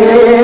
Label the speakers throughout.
Speaker 1: Yeah.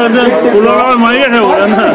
Speaker 1: 这鼓楼老买也是我的呢。